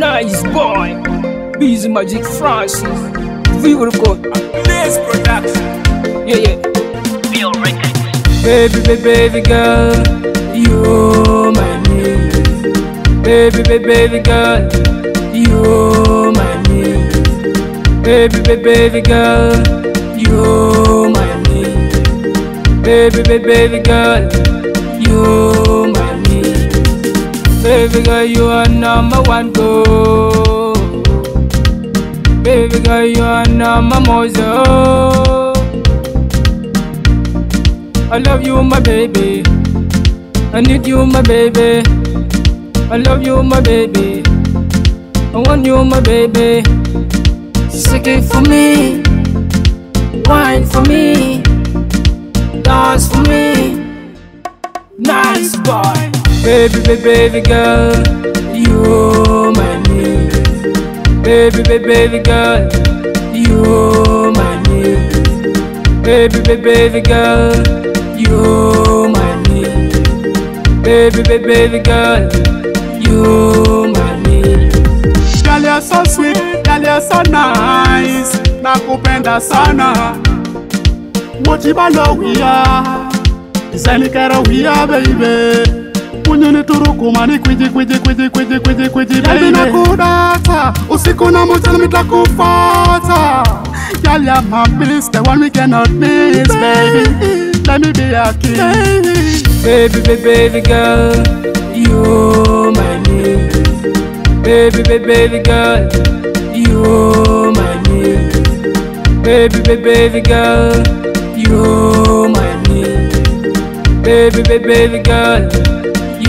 nice boy, Bizzy Magic Francis, Vivo God, Blaze Production. Yeah, yeah. Feel Records. Baby, baby, baby girl, you are my need. Baby, baby, baby girl, you are my need. Baby, baby, baby girl, you are my need. Baby, baby, baby girl, you my Baby girl, you are number one go. Baby girl, you are number mozo. I love you, my baby. I need you, my baby. I love you, my baby. I want you, my baby. Sick it for me. Wine for me. Dance for me. Nice boy. baby, baby, baby girl, you my name. Baby, baby, baby girl, you my name. Baby, baby, baby girl, you my name. Baby, baby, baby girl, you my name. Girl, you're so sweet. Girl, you're so nice. Nakupenda sana. Motiba lo wia. Design karo wia, baby. kwenye turukumani kwiji kwiji kwiji kwiji kwiji kwiji baby nakudata usiku na mchana mitakufata Girl, you're my bliss, the one we cannot miss, baby. Let me be your king. Baby, baby, baby girl, you my need. Baby, baby, baby girl, you my need. Baby, baby, baby girl, you my need. Baby, baby, baby girl.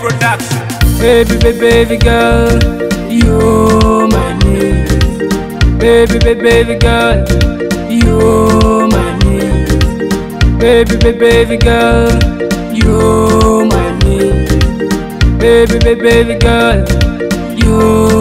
production. Baby, baby, baby girl, you're my name. Baby, baby, baby girl, you're my name. Baby, baby, baby girl, you're my name. Baby, baby, baby girl, you're.